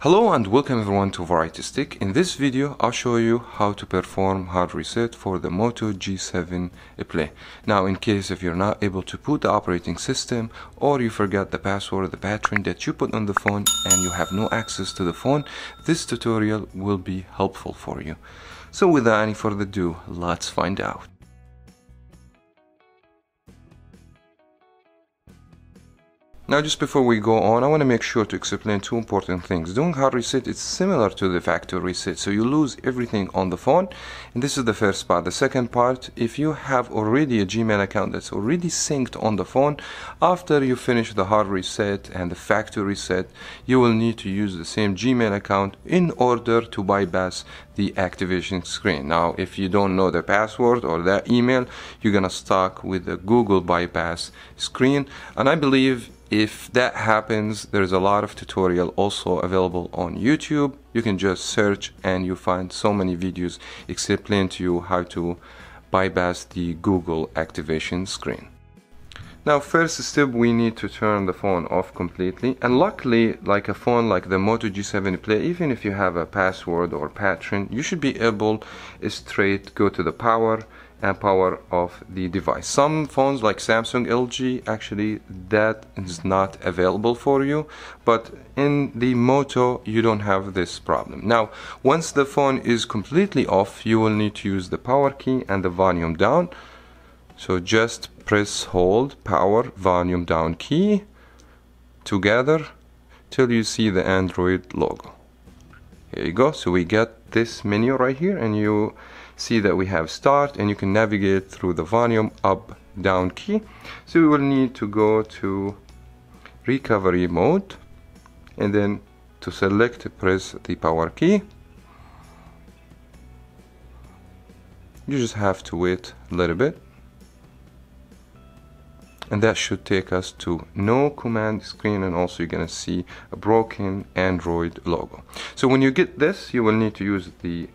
Hello and welcome everyone to Varieties Teck. In this video I'll show you how to perform hard reset for the Moto G7 Play. Now in case if you're not able to put the operating system or you forgot the password or the pattern that you put on the phone and you have no access to the phone, this tutorial will be helpful for you. So without any further ado, let's find out. Now just before we go on, I want to make sure to explain two important things. Doing hard reset is similar to the factory reset, so you lose everything on the phone. And this is the first part. The second part, if you have already a Gmail account that's already synced on the phone, after you finish the hard reset and the factory reset, you will need to use the same Gmail account in order to bypass the activation screen. Now, if you don't know the password or the email, you're gonna stuck with the Google bypass screen. And I believe if that happens there's a lot of tutorial also available on YouTube. You can just search and you find so many videos explain to you how to bypass the Google activation screen. Now first step we need to turn the phone off completely. And luckily like a phone like the Moto G7 Play even if you have a password or pattern you should be able straight go to the power and power of the device. Some phones like Samsung, LG, actually that is not available for you, but in the Moto you don't have this problem. Now, once the phone is completely off, you will need to use the power key and the volume down. So just press hold power volume down key together till you see the Android logo. Here you go. So we get this menu right here and you see that we have start and you can navigate through the volume up down key. So we will need to go to recovery mode and then to select press the power key. You just have to wait a little bit. And that should take us to no command screen and also you're gonna see a broken Android logo. So when you get this you will need to use the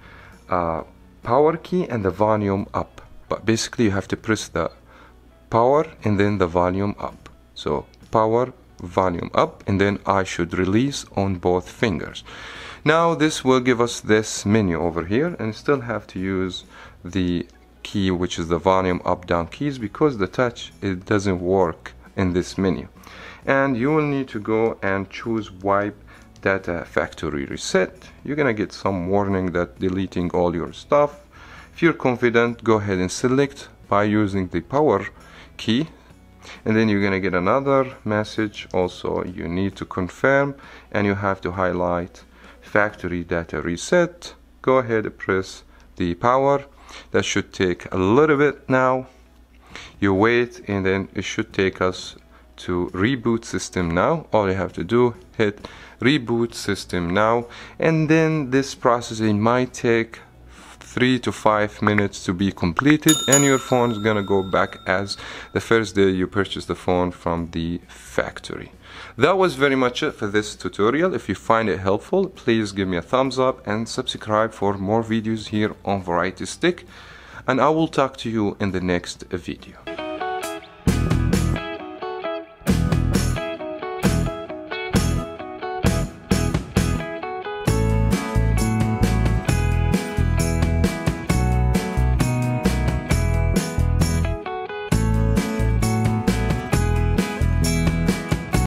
uh, power key and the volume up. But basically you have to press the power and then the volume up. So power volume up and then I should release on both fingers. Now this will give us this menu over here and still have to use the key which is the volume up down keys because the touch it doesn't work in this menu. And you will need to go and choose wipe data factory reset. You're gonna get some warning that deleting all your stuff. If you're confident go ahead and select by using the power key. And then you're gonna get another message. Also you need to confirm and you have to highlight factory data reset. Go ahead and press the power. That should take a little bit now. You wait and then it should take us to reboot system now. All you have to do hit reboot system now. And then this processing might take three to five minutes to be completed and your phone is gonna go back as the first day you purchased the phone from the factory. That was very much it for this tutorial. If you find it helpful please give me a thumbs up and subscribe for more videos here on Varieties Teck. And i will talk to you in the next video